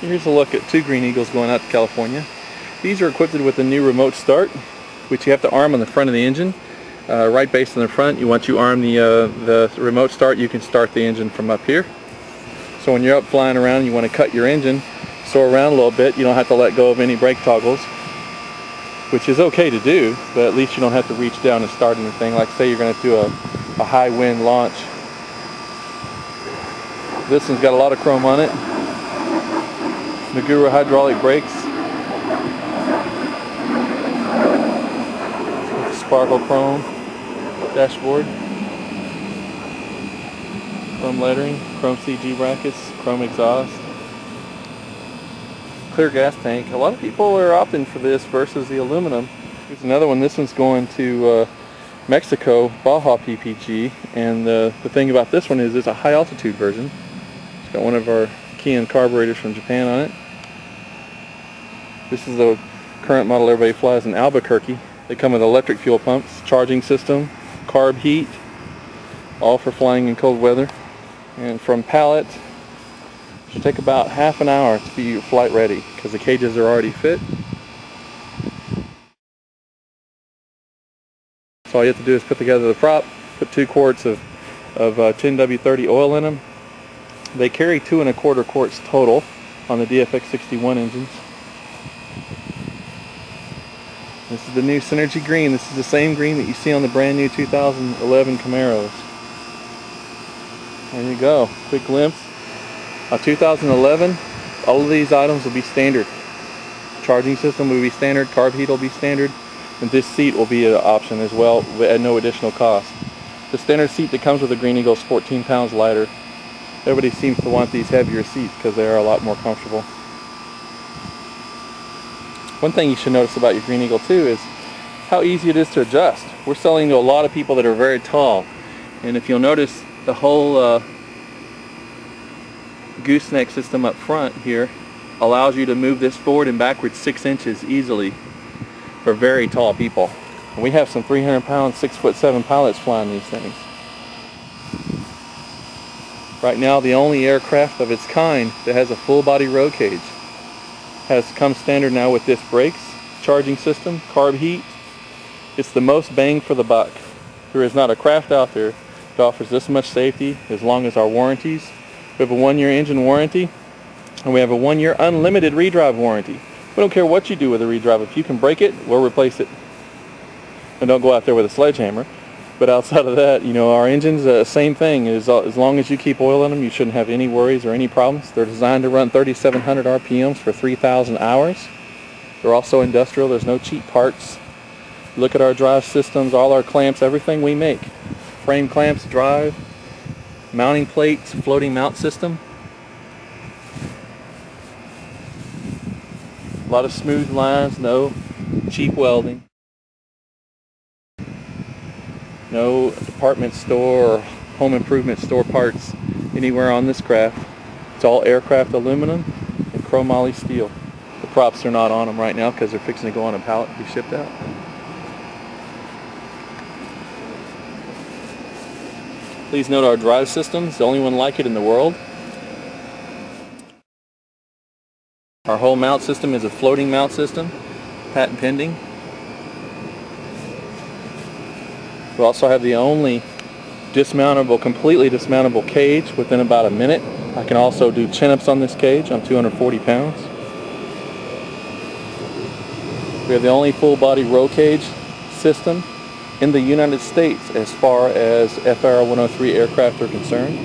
Here's a look at two Green Eagles going out to California. These are equipped with a new remote start, which you have to arm on the front of the engine. Uh, right base in the front, you once you arm the, uh, the remote start, you can start the engine from up here. So when you're up flying around, you want to cut your engine, soar around a little bit, you don't have to let go of any brake toggles, which is okay to do, but at least you don't have to reach down and start anything. Like say you're going to do a, a high wind launch. This one's got a lot of chrome on it. Magura hydraulic brakes. Sparkle chrome dashboard. Chrome lettering, chrome CG brackets, chrome exhaust. Clear gas tank. A lot of people are opting for this versus the aluminum. Here's another one. This one's going to uh, Mexico, Baja PPG. And uh, the thing about this one is it's a high altitude version. It's got one of our Mikuni carburetors from Japan on it. This is the current model everybody flies in Albuquerque. They come with electric fuel pumps, charging system, carb heat, all for flying in cold weather. And from pallet, should take about half an hour to be flight ready because the cages are already fit. So all you have to do is put together the prop, put two quarts of, of uh, 10W30 oil in them. They carry two and a quarter quarts total on the DFX61 engines. This is the new Synergy Green. This is the same green that you see on the brand new 2011 Camaros. There you go. Quick glimpse. On 2011, all of these items will be standard. Charging system will be standard, carb heat will be standard, and this seat will be an option as well at no additional cost. The standard seat that comes with the Green Eagle is 14 pounds lighter. Everybody seems to want these heavier seats because they are a lot more comfortable. One thing you should notice about your Green Eagle too is how easy it is to adjust. We're selling to a lot of people that are very tall. And if you'll notice the whole uh, gooseneck system up front here allows you to move this forward and backwards six inches easily for very tall people. we have some 300 pound, six foot seven pilots flying these things. Right now the only aircraft of its kind that has a full body roll cage has come standard now with disc brakes, charging system, carb heat. It's the most bang for the buck. There is not a craft out there that offers this much safety as long as our warranties. We have a one-year engine warranty and we have a one-year unlimited redrive warranty. We don't care what you do with a redrive. If you can break it, we'll replace it. And don't go out there with a sledgehammer. But outside of that, you know, our engines, uh, same thing. As, as long as you keep oil in them, you shouldn't have any worries or any problems. They're designed to run 3,700 RPMs for 3,000 hours. They're also industrial. There's no cheap parts. Look at our drive systems, all our clamps, everything we make. Frame clamps, drive, mounting plates, floating mount system. A lot of smooth lines, no cheap welding. No department store or home improvement store parts anywhere on this craft. It's all aircraft aluminum and chromoly steel. The props are not on them right now because they're fixing to go on a pallet and be shipped out. Please note our drive system's the only one like it in the world. Our whole mount system is a floating mount system, patent pending. We also have the only dismountable, completely dismountable cage within about a minute. I can also do chin-ups on this cage. I'm 240 pounds. We have the only full body roll cage system in the United States as far as FAR 103 aircraft are concerned.